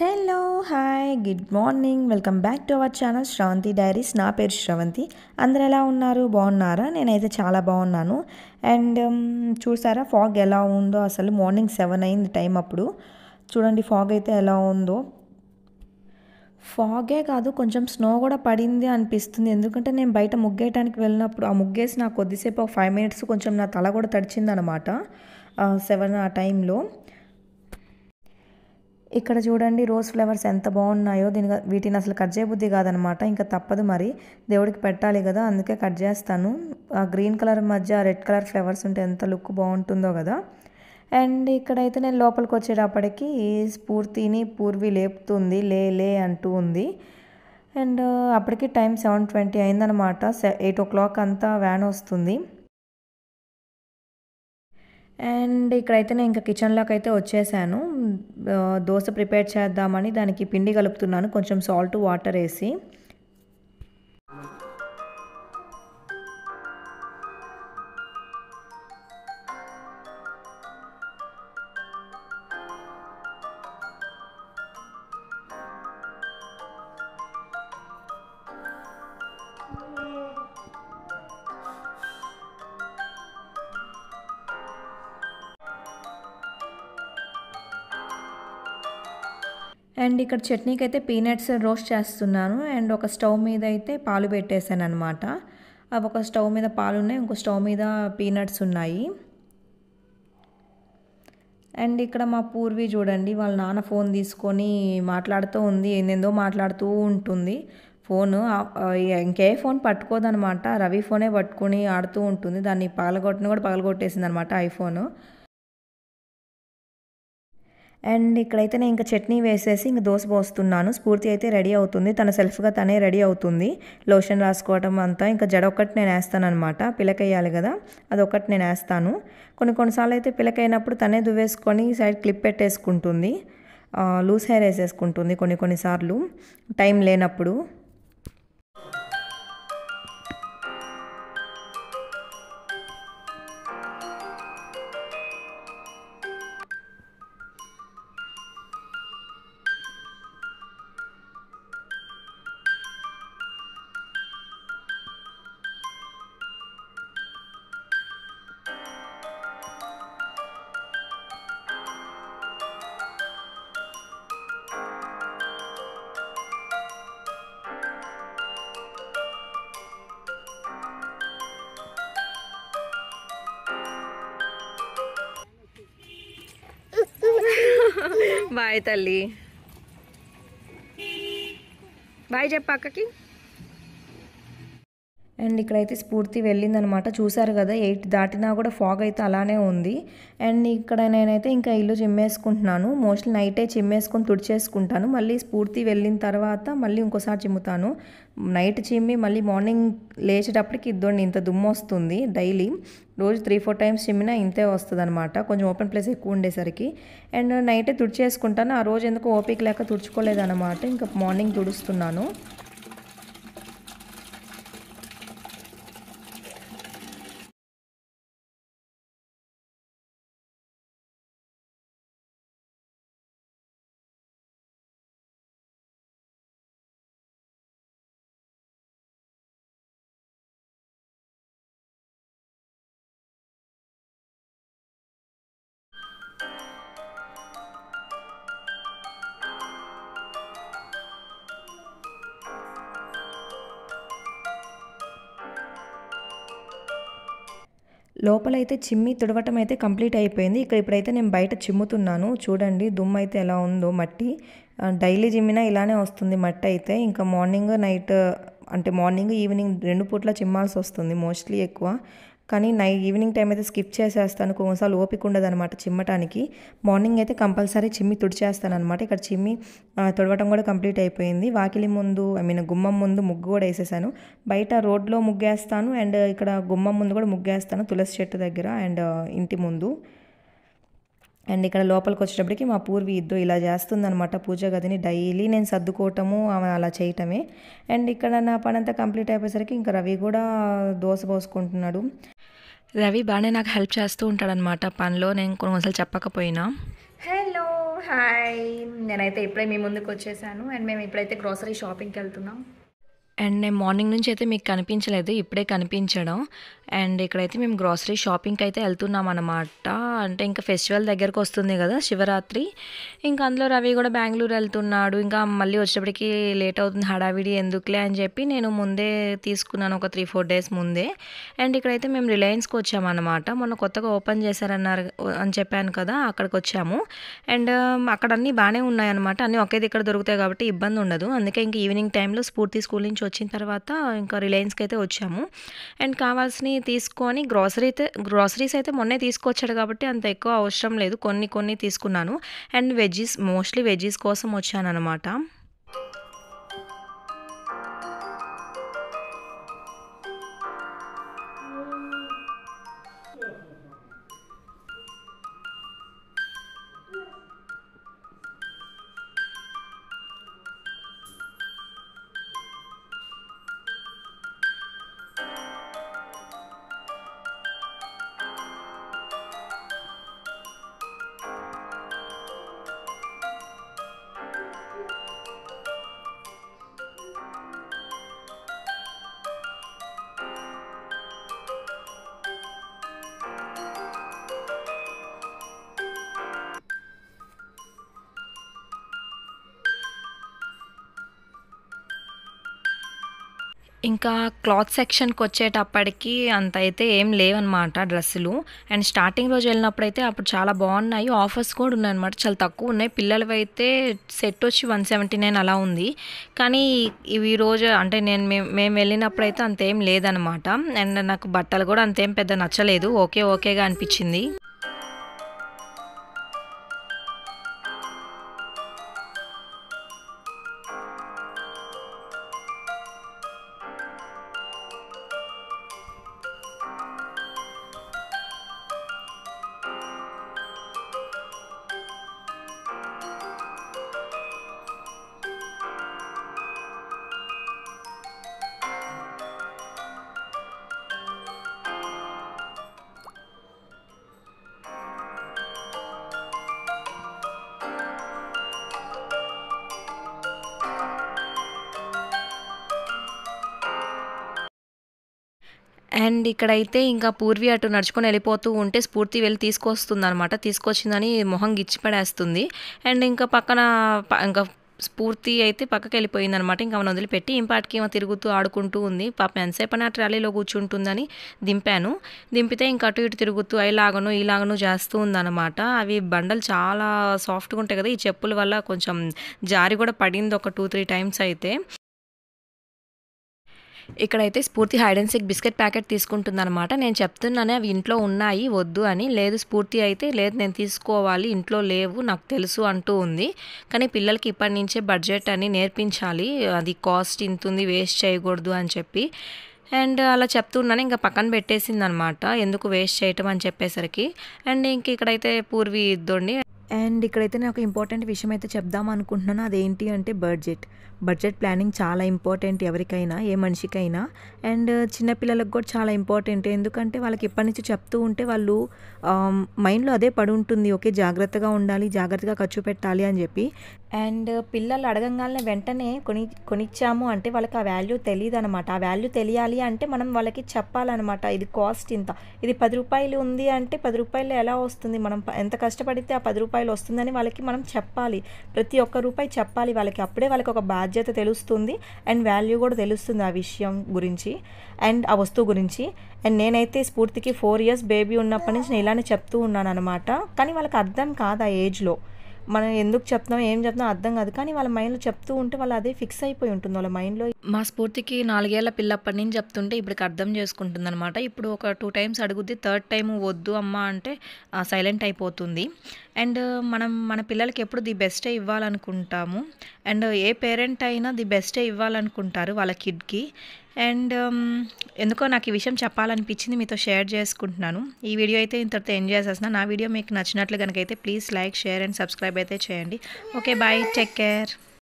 Hello hi good morning welcome back to our channel Sravanthi diaries నా పేరు శ్రవంతి అందరు ఎలా ఉన్నారు? బాగున్నారా? నేనైతే చాలా బాగున్నాను. అండ్ um, చూసారా ఫాగ్ ఎలా ఉందో? అసలు మార్నింగ్ సెవెన్ అయింది టైం అప్పుడు. చూడండి ఫాగ్ అయితే ఎలా ఉందో. ఫాగే కాదు కొంచెం స్నో కూడా పడింది అనిపిస్తుంది. ఎందుకంటే నేను బయట ముగ్గేయటానికి వెళ్ళినప్పుడు ఆ ముగ్గేసి నాకు కొద్దిసేపు ఒక ఫైవ్ మినిట్స్ కొంచెం నా తల కూడా తడిచిందనమాట సెవెన్ ఆ టైంలో ఇక్కడ చూడండి రోజ్ ఫ్లవర్స్ ఎంత బాగున్నాయో. దీని వీటిని అసలు కట్ చేయబుద్ధి కాదనమాట. ఇంకా తప్పదు మరి. దేవుడికి పెట్టాలి కదా అందుకే కట్ చేస్తాను. ఆ గ్రీన్ కలర్ మధ్య రెడ్ కలర్ ఫ్లవర్స్ ఉంటే ఎంత లుక్ బాగుంటుందో కదా. అండ్ ఇక్కడైతే నేను లోపలికి వచ్చేటప్పటికి స్ఫూర్తిని పూర్వి లేపుతుంది లే లే అంటూ ఉంది. అండ్ అప్పటికి టైం సెవెన్ ట్వంటీ అయిందనమాట. ఎయిట్ ఓ క్లాక్ అంతా వ్యాన్ వస్తుంది. అండ్ ఇక్కడైతే నేను ఇంకా కిచెన్లోకి అయితే వచ్చేసాను దోశ ప్రిపేర్ చేద్దామని దానికి పిండి కలుపుతున్నాను. కొంచెం సాల్ట్ వాటర్ వేసి. అండ్ ఇక్కడ చట్నీకి అయితే పీనట్స్ రోస్ట్ చేస్తున్నాను. అండ్ ఒక స్టవ్ మీద అయితే పాలు పెట్టేశాను అనమాట అవి ఒక స్టవ్ మీద పాలు ఉన్నాయి ఇంకో స్టవ్ మీద పీనట్స్ ఉన్నాయి. అండ్ ఇక్కడ మా పూర్వి చూడండి వాళ్ళ నాన్న ఫోన్ తీసుకొని మాట్లాడుతూ ఉంది ఏందేందో మాట్లాడుతూ ఉంటుంది. ఫోన్ ఇంకే ఫోన్ పట్టుకోదనమాట రవి ఫోనే పట్టుకొని ఆడుతూ ఉంటుంది. దాన్ని పగలగొట్టిన కూడా పగలగొట్టేసింది అనమాట ఐఫోన్. అండ్ ఇక్కడైతే నేను ఇంకా చట్నీ వేసేసి ఇంకా దోశ పోస్తున్నాను. స్ఫూర్తి అయితే రెడీ అవుతుంది. తన సెల్ఫ్గా తనే రెడీ అవుతుంది. లోషన్ రాసుకోవటం అంతా ఇంకా జడ ఒక్కటి నేను వేస్తాను అనమాట పిలకేయాలి కదా అది ఒకటి నేను వేస్తాను. కొన్ని కొన్నిసార్లు అయితే పిలకైనప్పుడు తనే దువ్వేసుకొని సైడ్ క్లిప్ పెట్టేసుకుంటుంది. లూజ్ హెయిర్ వేసేసుకుంటుంది కొన్ని కొన్నిసార్లు టైం లేనప్పుడు. బాయ్ తల్లి బాయ్ చెప్ప అక్కకి అండ్ ఇక్కడైతే స్ఫూర్తి వెళ్ళిందనమాట. చూసారు కదా ఎయిట్ దాటినా కూడా ఫాగ్ అయితే అలానే ఉంది. అండ్ ఇక్కడ నేనైతే ఇంకా ఇల్లు చిమ్మేసుకుంటున్నాను. మోస్ట్లీ నైటే చిమ్మేసుకొని తుడిచేసుకుంటాను. మళ్ళీ స్ఫూర్తి వెళ్ళిన తర్వాత మళ్ళీ ఇంకోసారి చిమ్ముతాను. నైట్ చిమ్మి మళ్ళీ మార్నింగ్ లేచేటప్పటికి ఇద్దోండి ఇంత దుమ్ము వస్తుంది డైలీ. రోజు త్రీ ఫోర్ టైమ్స్ చిమ్మినా ఇంతే వస్తుంది అనమాట కొంచెం ఓపెన్ ప్లేస్ ఎక్కువ ఉండేసరికి. అండ్ నైటే తుడిచేసుకుంటాను. ఆ రోజు ఎందుకు ఓపిక లేక తుడుచుకోలేదన్నమాట ఇంకా మార్నింగ్ తుడుస్తున్నాను. లోపలైతే చిమ్మి తుడవటం అయితే కంప్లీట్ అయిపోయింది. ఇక్కడ ఇప్పుడైతే నేను బయట చిమ్ముతున్నాను. చూడండి దుమ్ము అయితే ఎలా ఉందో మట్టి. డైలీ చిమ్మినా ఇలానే వస్తుంది మట్టి అయితే. ఇంకా మార్నింగ్ నైట్ అంటే మార్నింగ్ ఈవినింగ్ రెండు పూట్ల చిమ్మాల్సి వస్తుంది మోస్ట్లీ ఎక్కువ. కానీ నై ఈవినింగ్ టైం అయితే స్కిప్ చేసేస్తాను. కొన్నిసార్లు ఓపిక ఉండదు అనమాట చిమ్మటానికి. మార్నింగ్ అయితే కంపల్సరీ చిమ్మి తుడిచేస్తాను అనమాట ఇక్కడ చిమ్మి తుడవటం కూడా కంప్లీట్ అయిపోయింది. వాకిలి ముందు ఐ మీన్ గుమ్మం ముందు ముగ్గు కూడా వేసేసాను. బయట రోడ్లో ముగ్గేస్తాను అండ్ ఇక్కడ గుమ్మం ముందు కూడా ముగ్గేస్తాను తులసి చెట్టు దగ్గర అండ్ ఇంటి ముందు. అండ్ ఇక్కడ లోపలికి వచ్చేటప్పటికి మా పూర్వి ఇద్దరు ఇలా చేస్తుందనమాట పూజ గదిని. డైలీ నేను సర్దుకోవటము ఆమె అలా చేయటమే. అండ్ ఇక్కడ నా పని అంతా కంప్లీట్ అయిపోయేసరికి ఇంకా రవి కూడా దోశ పోసుకుంటున్నాడు. రవి బాగానే నాకు హెల్ప్ చేస్తూ ఉంటాడనమాట పనిలో నేను కొన్నిసార్లు చెప్పకపోయినా. Hello hi. నేనైతే ఇప్పుడే మీ ముందుకు వచ్చేసాను. అండ్ మేము ఇప్పుడైతే గ్రోసరీ షాపింగ్కి వెళ్తున్నాం. అండ్ నేను మార్నింగ్ నుంచి అయితే మీకు కనిపించలేదు ఇప్పుడే కనిపించడం. అండ్ ఇక్కడైతే మేము గ్రాసరీ షాపింగ్కి అయితే వెళ్తున్నాం అనమాట అంటే ఇంకా ఫెస్టివల్ దగ్గరకు వస్తుంది కదా శివరాత్రి. ఇంకా అందులో రవి కూడా బెంగళూరు వెళ్తున్నాడు. ఇంకా మళ్ళీ వచ్చేటప్పటికి లేట్ అవుతుంది హడావిడి ఎందుకులే అని చెప్పి నేను ముందే తీసుకున్నాను ఒక త్రీ ఫోర్ డేస్ ముందే. అండ్ ఇక్కడైతే మేము రిలయన్స్కి వచ్చామన్నమాట మొన్న కొత్తగా ఓపెన్ చేశారన్నారు అని చెప్పాను కదా అక్కడికి వచ్చాము. అండ్ అక్కడ అన్నీ బాగానే ఉన్నాయి అనమాట అన్నీ ఒకే దగ్గర దొరుకుతాయి కాబట్టి ఇబ్బంది ఉండదు. అందుకే ఇంకా ఈవినింగ్ టైంలో స్ఫూర్తి స్కూల్ నుంచి వచ్చిన తర్వాత ఇంకా రిలయన్స్కి అయితే వచ్చాము. అండ్ కావాల్సినవి తీసుకొని గ్రాసరీ అయితే గ్రాసరీస్ అయితే మొన్నే తీసుకొచ్చాడు కాబట్టి అంత ఎక్కువ అవసరం లేదు. కొన్ని కొన్ని తీసుకున్నాను. అండ్ వెజ్జీస్ మోస్ట్లీ వెజ్జీస్ కోసం వచ్చాను అనమాట ఇంకా క్లాత్ సెక్షన్కి వచ్చేటప్పటికి అంత అయితే ఏం లేవన్నమాట డ్రెస్సులు. అండ్ స్టార్టింగ్ రోజు వెళ్ళినప్పుడు అయితే అప్పుడు చాలా బాగున్నాయి. ఆఫర్స్ కూడా ఉన్నాయి అనమాట చాలా తక్కువ ఉన్నాయి. పిల్లలవి అయితే సెట్ వచ్చి వన్ సెవెంటీ నైన్ అలా ఉంది. కానీ ఇవి రోజు అంటే నేను మేము మేము వెళ్ళినప్పుడు అయితే అంతేం లేదనమాట అండ్ నాకు బట్టలు కూడా అంతేం పెద్ద నచ్చలేదు. ఓకే ఓకేగా అనిపించింది. అండ్ ఇక్కడైతే ఇంకా పూర్వి అటు నడుచుకొని వెళ్ళిపోతూ ఉంటే స్ఫూర్తి వెళ్ళి తీసుకొస్తుంది అనమాట తీసుకొచ్చిందని మొహం గిచ్చిపడేస్తుంది అండ్ ఇంకా పక్కన ప- ఇంకా స్ఫూర్తి అయితే పక్కకి వెళ్ళిపోయింది అనమాట ఇంకా ఆమెను వదిలిపెట్టి ఇంపాటికి ఏమో తిరుగుతూ ఆడుకుంటూ ఉంది. పాప ఎంతసేపు నా ట్రాలీలో కూర్చుంటుందని దింపాను. దింపితే ఇంకా అటు ఇటు తిరుగుతూ ఇలాగను ఇలాగను చేస్తూ ఉందన్నమాట. అవి బండలు చాలా సాఫ్ట్గా ఉంటాయి కదా ఈ చెప్పుల వల్ల కొంచెం జారి కూడా పడింది ఒక టూ త్రీ టైమ్స్ అయితే. ఇక్కడైతే Spoorthi hide and seek biscuit packet తీసుకుంటుందన్నమాట. నేను చెప్తున్నానే అవి ఇంట్లో ఉన్నాయి వద్దు అని. లేదు స్ఫూర్తి అయితే లేదు నేను తీసుకోవాలి ఇంట్లో లేవు నాకు తెలుసు అంటూ ఉంది. కానీ పిల్లలకి ఇప్పటి నుంచే బడ్జెట్ అని నేర్పించాలి. అది కాస్ట్ ఇంత ఉంది వేస్ట్ చేయకూడదు అని చెప్పి. అండ్ అలా చెప్తున్నాను ఇంకా పక్కన పెట్టేసింది అనమాట ఎందుకు వేస్ట్ చేయటం అని చెప్పేసరికి. అండ్ ఇంక ఇక్కడైతే పూర్వి ఇద్దండి. అండ్ ఇక్కడైతే నేను ఒక ఇంపార్టెంట్ విషయం అయితే చెప్దాం అనుకుంటున్నాను. అదేంటి అంటే బడ్జెట్ బడ్జెట్ ప్లానింగ్ చాలా ఇంపార్టెంట్ ఎవరికైనా ఏ మనిషికైనా. అండ్ చిన్నపిల్లలకు కూడా చాలా ఇంపార్టెంట్. ఎందుకంటే వాళ్ళకి ఇప్పటి నుంచి చెప్తూ ఉంటే వాళ్ళు మైండ్లో అదే పడి ఉంటుంది. ఓకే జాగ్రత్తగా ఉండాలి జాగ్రత్తగా ఖర్చు పెట్టాలి అని చెప్పి. అండ్ పిల్లలు అడగంగానే వెంటనే కొని కొనిచ్చాము అంటే వాళ్ళకి ఆ వాల్యూ తెలియదు అనమాట ఆ వాల్యూ తెలియాలి అంటే మనం వాళ్ళకి చెప్పాలన్నమాట ఇది కాస్ట్ ఇంత. ఇది పది రూపాయలు ఉంది అంటే పది రూపాయలు ఎలా వస్తుంది? మనం ఎంత కష్టపడితే ఆ పది రూపాయలు వస్తుందని వాళ్ళకి మనం చెప్పాలి. ప్రతి ఒక్క రూపాయి చెప్పాలి వాళ్ళకి. అప్పుడే వాళ్ళకి ఒక బాధ్యత బాధ్యత తెలుస్తుంది అండ్ వాల్యూ కూడా తెలుస్తుంది ఆ విషయం గురించి అండ్ ఆ వస్తువు గురించి. అండ్ నేనైతే స్ఫూర్తికి ఫోర్ ఇయర్స్ బేబీ ఉన్నప్పటి నుంచి నేను ఇలానే చెప్తూ ఉన్నాను అనమాట కానీ వాళ్ళకి అర్థం కాదు ఆ ఏజ్లో మనం ఎందుకు చెప్తున్నాం ఏం చెప్తున్నాం అర్థం కాదు. కానీ వాళ్ళ మైండ్లో చెప్తూ ఉంటే వాళ్ళు అదే ఫిక్స్ అయిపోయి ఉంటుంది. వాళ్ళ మైండ్లో మా స్ఫూర్తికి నాలుగేళ్ళ పిల్లప్పటి నుంచి చెప్తుంటే ఇప్పటికి అర్థం చేసుకుంటుంది అనమాట ఇప్పుడు ఒక టూ టైమ్స్ అడుగుద్ది థర్డ్ టైం వద్దు అమ్మ అంటే సైలెంట్ అయిపోతుంది. అండ్ మనం మన పిల్లలకి ఎప్పుడు ది బెస్టే ఇవ్వాలనుకుంటాము. అండ్ ఏ పేరెంట్ అయినా ది బెస్టే ఇవ్వాలనుకుంటారు వాళ్ళ కిడ్కి. అండ్ um, ఎందుకో నాకు ఈ విషయం చెప్పాలనిపించింది మీతో షేర్ చేసుకుంటున్నాను. ఈ వీడియో అయితే ఇంతటితో ఎంజాయ్ చేస్తున్నా నా వీడియో మీకు నచ్చినట్లు కనుక అయితే please like share and subscribe అయితే చేయండి. Okay bye. Take care.